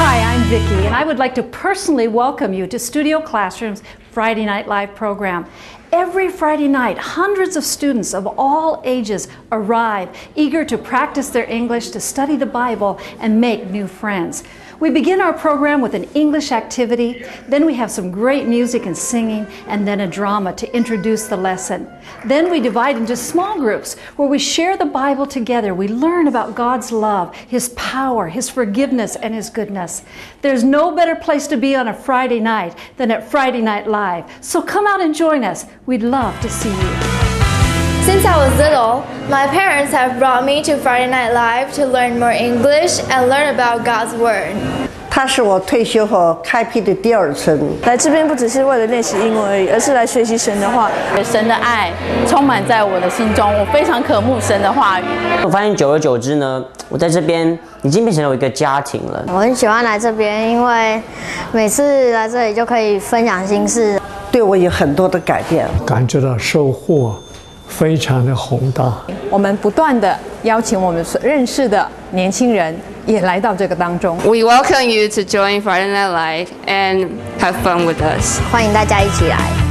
Hi, I'm Vicki, and I would like to personally welcome you to Studio Classroom's Friday Night Live program. Every Friday night, hundreds of students of all ages arrive, eager to practice their English, to study the Bible, and make new friends. We begin our program with an English activity, then we have some great music and singing, and then a drama to introduce the lesson. Then we divide into small groups where we share the Bible together. We learn about God's love, His power, His forgiveness, and His goodness. There's no better place to be on a Friday night than at Friday Night Live. So come out and join us. We'd love to see you. Since I was little, my parents have brought me to Friday Night Live to learn more English and learn about God's Word. 它是我退休后开辟的第二春。来这边不只是为了练习英文而已，而是来学习神的话。神的爱充满在我的心中，我非常渴慕神的话语。我发现久而久之呢，我在这边已经变成了一个家庭了。我很喜欢来这边，因为每次来这里就可以分享心事，对我有很多的改变，感觉到收获。非常的宏大。我们不断的邀请我们所认识的年轻人也来到这个当中。We welcome you to join Friday Night Live and have fun with us。欢迎大家一起来。